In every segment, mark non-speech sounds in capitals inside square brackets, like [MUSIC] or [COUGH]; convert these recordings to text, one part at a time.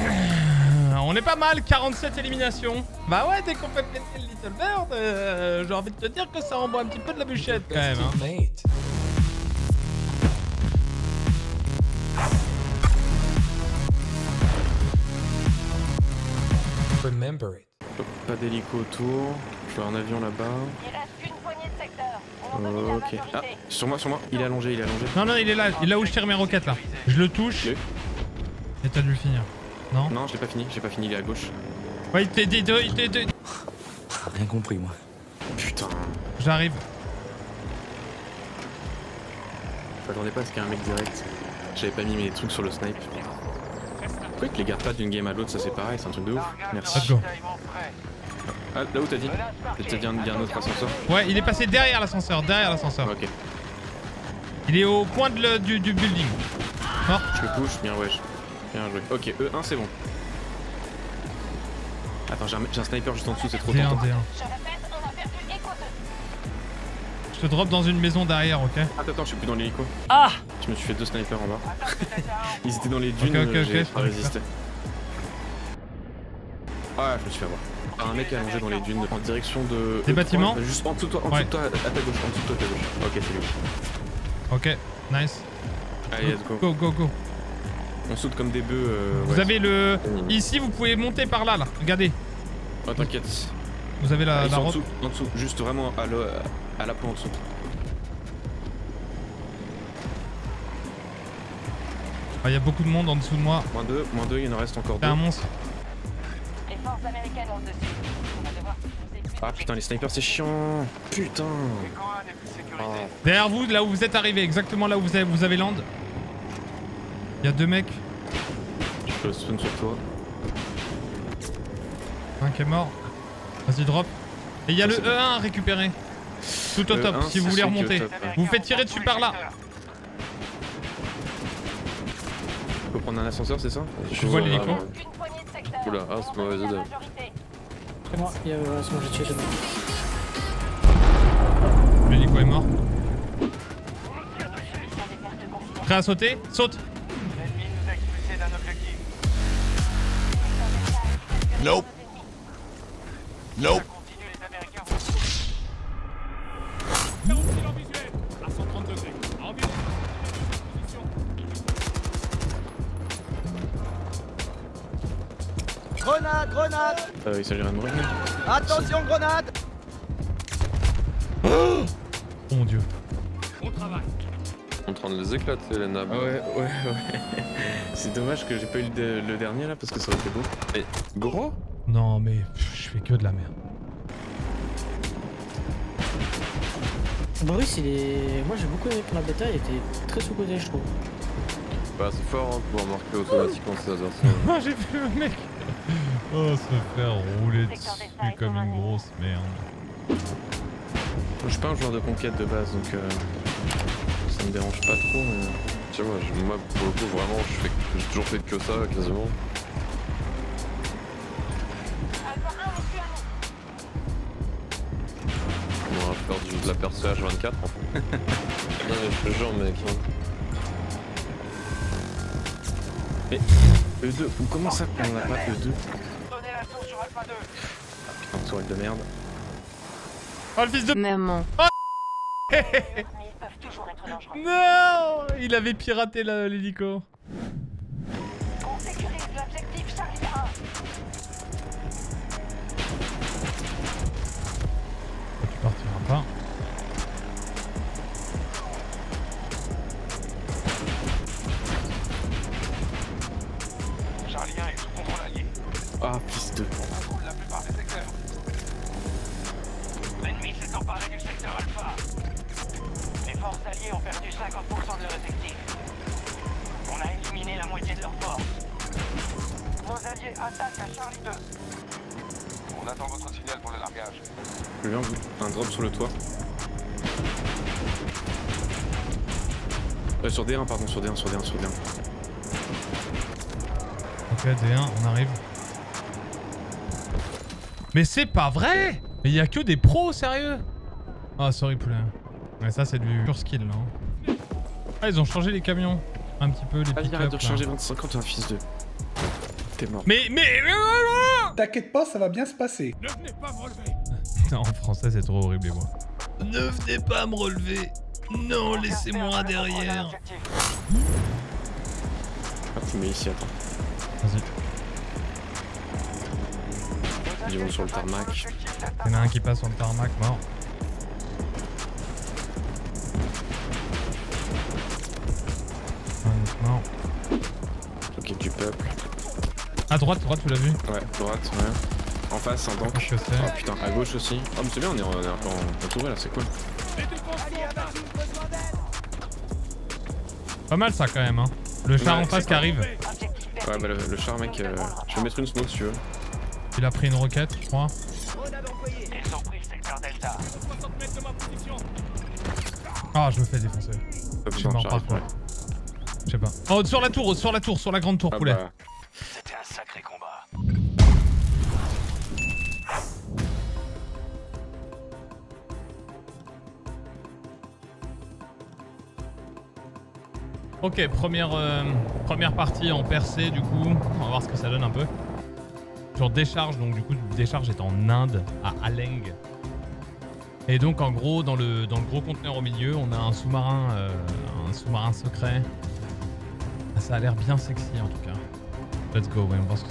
Euh, On est pas mal, 47 éliminations. Bah ouais, dès qu'on fait péter le Little Bird, euh, j'ai envie de te dire que ça envoie un petit peu de la bûchette quand même. hein. Remember it. Pas d'hélico autour. Je vois un avion là-bas. Il reste une poignée de secteurs. On domine la Ok. Ah, sur moi, sur moi. Il est allongé, il est allongé. Non, non, il est là, il est là où je tire mes roquettes là. Je le touche. Et t'as dû le finir. Non? Non, j'ai pas fini, j'ai pas fini, il est à gauche. Ouais, il t'est dit, il t'est dit. Rien compris, moi. Putain. J'arrive. Je m'attendais pas à ce qu'il y ait un mec direct. J'avais pas mis mes trucs sur le snipe. Pourquoi ils te les gardent pas d'une game à l'autre Ça c'est pareil, c'est un truc de ouf. Merci. Ah, là où t'as dit T'as dit un, il y a un autre ascenseur Ouais, il est passé derrière l'ascenseur, derrière l'ascenseur. Ok. Il est au coin de le- du, du building. Mort. Je le push, bien wesh. Bien joué. Ok, E1 c'est bon. Attends, j'ai un, sniper juste en dessous, c'est trop D1, tentant. D1. Te drop dans une maison derrière, ok Attends, attends, je suis plus dans l'hélico. Ah Je me suis fait deux snipers en bas. [LAUGHS] Ils étaient dans les dunes, Ok, ok, ok, j'ai je pas résisté. Ah, je me suis fait avoir. Un mec allongé dans les dunes en direction de. Des E3, bâtiments Juste en dessous de toi, en Ouais. dessous de toi, à ta gauche, en dessous de toi, à ta gauche. Ok, c'est lui. Ok, nice. Allez, let's go. Go, go, go. On saute comme des bœufs. euh, Vous ouais. avez le... Ici, vous pouvez monter par là, là. Regardez. Oh, t'inquiète. Vous avez la, Ah, la sont en route. dessous, en dessous, juste vraiment à, le, à la peau en dessous. Ah, Il y a beaucoup de monde en dessous de moi. Moins 2, moins 2, il en reste encore C'est 2. un monstre. Les forces américaines ont le dessus. On va devoir nous épuiser. Ah putain, les snipers c'est chiant. Putain. Sécurisé. Derrière vous, là où vous êtes arrivé, exactement là où vous avez, vous avez land. Il y a deux mecs. Je peux spawn sur toi. Un qui est mort. Vas-y, drop. Et il y a le Ça, c'est E1 à récupérer. Tout au top, 1, si vous voulez remonter. Vous faites tirer dessus par là. Faut prendre un ascenseur, c'est ça Je vois l'hélico. Oula, ah, c'est On mauvaise majorité. C'est moi, il y a, euh, c'est j'ai tué. L'hélico est mort. Prêt à sauter Saute L'ennemi Nope. Grenade, grenade Euh, il s'agirait de mourir. Attention, grenade Oh mon dieu. en train de les éclater, les nabs. Ah ouais, ouais, ouais. [LAUGHS] c'est dommage que j'ai pas eu le, le dernier là parce que ça aurait été beau. Mais gros? Non mais pff, je fais que de la merde. Boris, il est. Moi j'ai beaucoup aimé pour la bêta, il était très sous-côté, je trouve. Bah c'est fort hein, pouvoir marquer automatiquement ses adversaires. [LAUGHS] Ah j'ai vu le mec Oh se faire rouler dessus comme une grosse merde. Je suis pas un joueur de conquête de base donc euh, ça me dérange pas trop. Mais... tu sais, moi, je- moi, pour le coup, vraiment, je fais- j'ai toujours fait que ça, quasiment. La percée H24. hein. non, mais je te jure, mec. hein. E2, ou comment ça qu'on n'a pas E2 Donnez l'assaut sur Alpha 2. Putain, soirée de merde. Oh le fils de... Maman. Mais ils peuvent toujours être [LAUGHS] dangereux. Non Il avait piraté la- l'hélico. Charlie 2. On attend votre signal pour le largage. Je viens vous. Un drop sur le toit. Euh, sur D1, pardon, sur D1, sur D1, sur D1. Ok, D1, on arrive. Mais c'est pas vrai Mais il y a que des pros, sérieux? Ah, sorry, poulain. Mais ça, c'est du pure skill, non Ah, ils ont changé les camions. Un petit peu, les Vas-y, pick-up. arrête de là. changer 25 ans, t'es un fils de. T'es mort. Mais, mais... T'inquiète pas, ça va bien se passer. [LAUGHS] Non, en français, c'est trop horrible, les voix. Ne venez pas me relever. Non, laissez-moi derrière. Ah, tu mets ici, attends. Vas-y. Ils vont sur le tarmac. Il y en a un qui passe sur le tarmac, mort. À droite, droite, tu l'as vu Ouais, droite, ouais. En face, un tank. Je sais. Oh putain, à gauche aussi. Oh, mais c'est bien, on est, on est un peu en- entouré là, c'est cool. Pas mal ça quand même, hein. Le char Ouais, en face qui arrive. Ouais, bah le, le char, mec, euh, je vais mettre une smoke si tu veux. Il a pris une roquette, je crois. Ah, je me fais défoncer. Je suis mort par ouais. Je sais pas. Oh, sur la tour, sur la tour, sur la grande tour, Ah poulet. bah, C'était un sacré combat. Ok, première, euh, première partie en percée du coup. On va voir ce que ça donne un peu. Sur décharge, donc du coup, décharge est en Inde, à Aleng. Et donc en gros, dans le, dans le gros conteneur au milieu, on a un sous-marin, euh, un sous-marin secret. Ça a l'air bien sexy en tout cas. Let's go, ouais, on va voir ce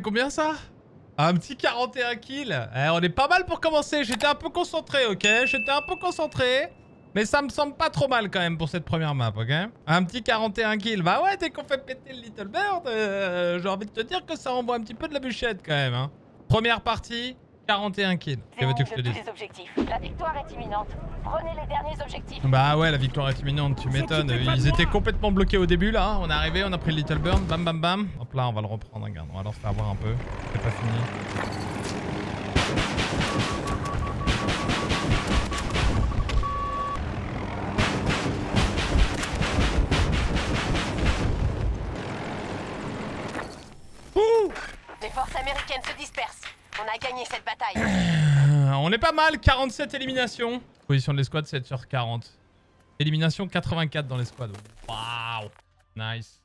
combien ça? Un petit 41 kills. Eh, on est pas mal pour commencer. J'étais un peu concentré, ok? J'étais un peu concentré. Mais ça me semble pas trop mal quand même pour cette première map, ok? Un petit 41 kills. Bah ouais, dès qu'on fait péter le Little Bird, euh, j'ai envie de te dire que ça envoie un petit peu de la bûchette quand même. Hein. Première partie, 41 kills. Que veux-tu que je te dise tous les objectifs. La victoire est imminente. Prenez les derniers objectifs. Bah ouais, la victoire est imminente, tu m'étonnes. Ils étaient complètement bloqués au début là. hein. On est arrivé, on a pris le Little Burn, bam bam bam. Hop là, on va le reprendre, regarde. On va leur faire voir un peu. C'est pas fini. Les forces américaines se dispersent. On a gagné cette bataille. [CLEARS THROAT] Euh, on est pas mal, 47 éliminations. Position de l'escouade, 7 sur 40. Élimination 84 dans l'escouade. Waouh Nice.